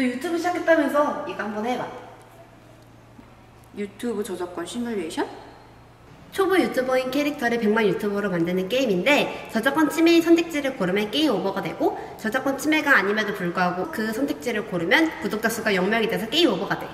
너 유튜브 시작했다면서 이거 한번 해봐. 유튜브 저작권 시뮬레이션? 초보 유튜버인 캐릭터를 100만 유튜버로 만드는 게임인데 저작권 침해인 선택지를 고르면 game over가 되고 저작권 침해가 아님에도 불구하고 그 선택지를 고르면 구독자 수가 0명이 돼서 game over가 돼.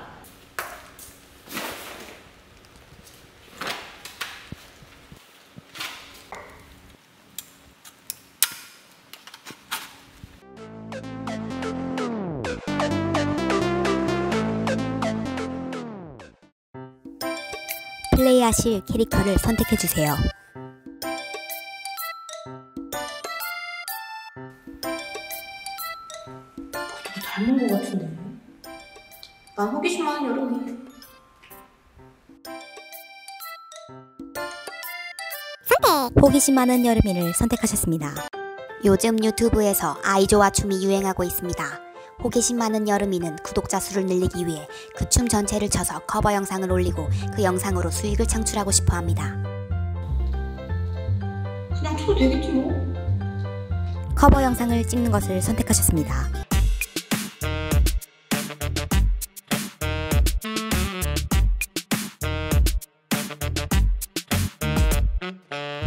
플레이하실 캐릭터를 선택해주세요. 닮은 것 같은데. 난 호기심 많은 여름이. 호기심 많은 여름이를 선택하셨습니다. 요즘 유튜브에서 아이조와 춤이 유행하고 있습니다. 호기심 많은 여름이는 구독자 수를 늘리기 위해 그 춤 전체를 쳐서 커버 영상을 올리고 그 영상으로 수익을 창출하고 싶어 합니다. 그냥 쳐도 되겠지 뭐. 커버 영상을 찍는 것을 선택하셨습니다.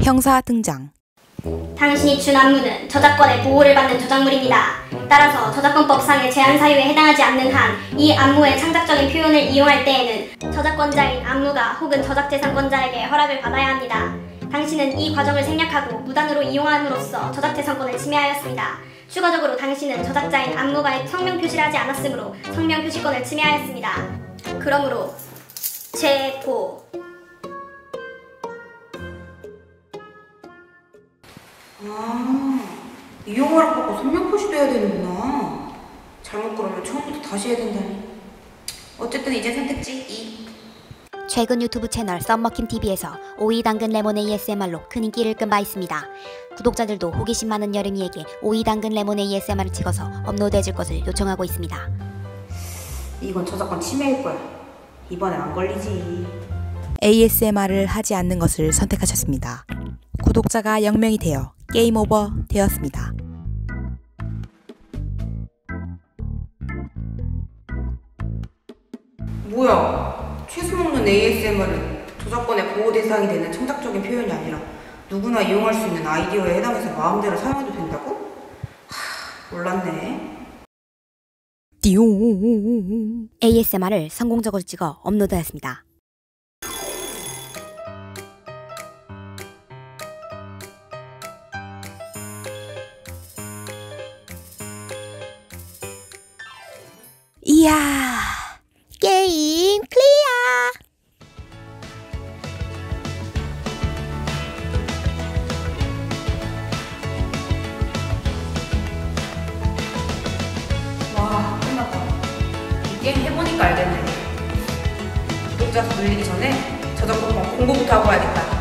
형사 등장. 당신이 준 안무는 저작권의 보호를 받는 저작물입니다. 따라서 저작권법상의 제한 사유에 해당하지 않는 한 이 안무의 창작적인 표현을 이용할 때에는 저작권자인 안무가 혹은 저작재산권자에게 허락을 받아야 합니다. 당신은 이 과정을 생략하고 무단으로 이용함으로써 저작재산권을 침해하였습니다. 추가적으로 당신은 저작자인 안무가의 성명 표시를 하지 않았으므로 성명 표시권을 침해하였습니다. 그러므로 제보 아, 이용허락 받고 성명 표시도 해야 되는구나. 잘못 그러면 처음부터 다시 해야 된다니. 어쨌든 이제 선택지 2. 최근 유튜브 채널 썸머킴 TV에서 오이 당근 레몬 ASMR로 큰 인기를 끈 바 있습니다. 구독자들도 호기심 많은 여름이에게 오이 당근 레몬 ASMR을 찍어서 업로드해줄 것을 요청하고 있습니다. 이건 저작권 침해일 거야. 이번엔 안 걸리지. ASMR을 하지 않는 것을 선택하셨습니다. 구독자가 0명이 되어 게임 오버 되었습니다. 뭐야? 최수 먹는 ASMR은 저작권의 보호 대상이 되는 창작적인 표현이 아니라 누구나 이용할 수 있는 아이디어에 해당해서 마음대로 사용해도 된다고? 하, 몰랐네. 띠용. ASMR을 성공적으로 찍어 업로드하였습니다. 게임 해보니까 알겠네. 구독자 수 늘리기 전에 저작권법 공부부터 하고 와야겠다.